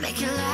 Make it last.